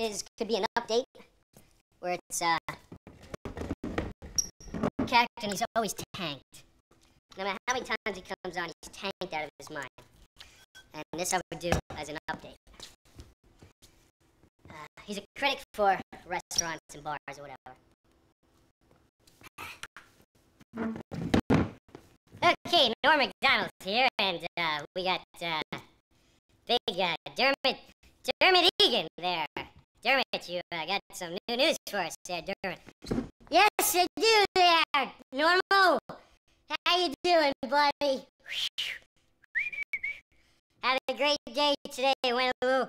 is could be an update where it's uh character and he's always tanked. No matter how many times he comes on, he's tanked out of his mind. And this I would do as an update. Uh, he's a critic for restaurants and bars or whatever. Okay, Norm Macdonald's here, and uh, we got uh, big uh, Dermot Dermot Egan there. Dermot, you uh, got some new news for us there, Dermot. Yes, I do there, Normo. How you doing, buddy? Had a great day today. Went a little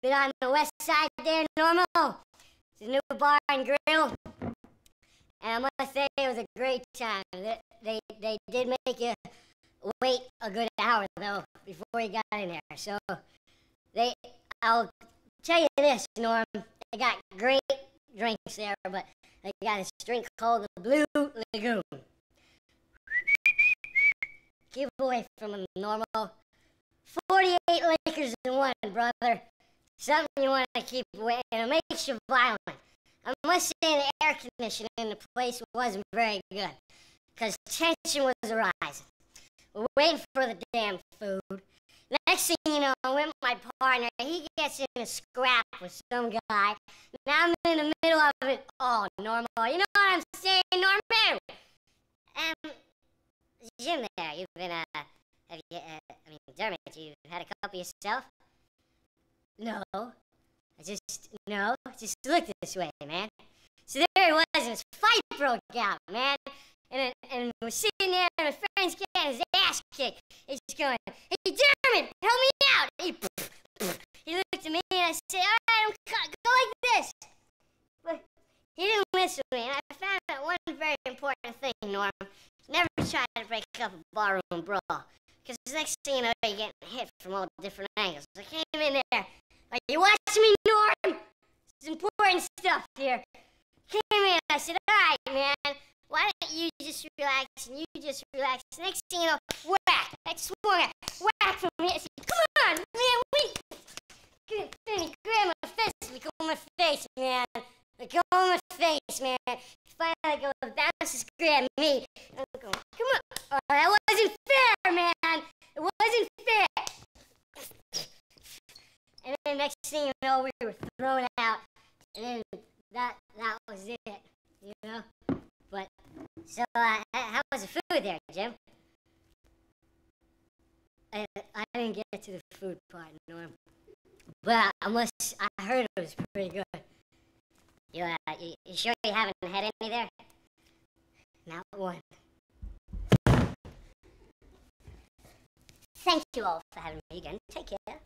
bit on the west side there, Normal. It's a new bar and grill. And I must say it was a great time. They, they, they did make you wait a good hour, though, before you got in there. So, they, I'll tell you this, Norm. Um, they got great drinks there, but they got this drink called the Blue Lagoon. Keep away from a normal 48 Lakers in one, brother. Something you want to keep away, and it makes you violent. I must say the air conditioning in the place wasn't very good, because tension was rising. We're waiting for the damn food. I'm with my partner. He gets in a scrap with some guy. Now I'm in the middle of it all normal. You know what I'm saying, Norman? Um, Jim there, you've been, uh, have you, uh, I mean, Dermot, you've had a couple yourself? No. I just, no, just look this way, man. So there he was, and his fight broke out, man. And, and we're sitting there, and my friend's getting his ass kicked. He's going, hey, Dermot, help me out. He, he looked at me, and I said, all right, I'm, go like this. But he me, and I found out one very important thing, Norm. Never try to break up a barroom brawl. Because next thing you know, you're getting hit from all different angles. I came in there. Are you watching me, Norm? It's important stuff here. Came in, I said, all right, man. Why don't you just relax and you just relax? Next thing you know, whack! I swung it. Whack from me. I said, come on, man, we Finny, grab my fist. Go of my face, man. Let go of my face, man. Finally go bounces grab me. I'm going, come on. Oh, that wasn't fair, man. It wasn't fair. And then next thing you know, we were thrown out. And then that that was it, you know? But, so, uh, how was the food there, Jim? I, I didn't get to the food part, Norm. But I must, I heard it was pretty good. You, uh, you, you sure you haven't had any there? Not one. Thank you all for having me again. Take care.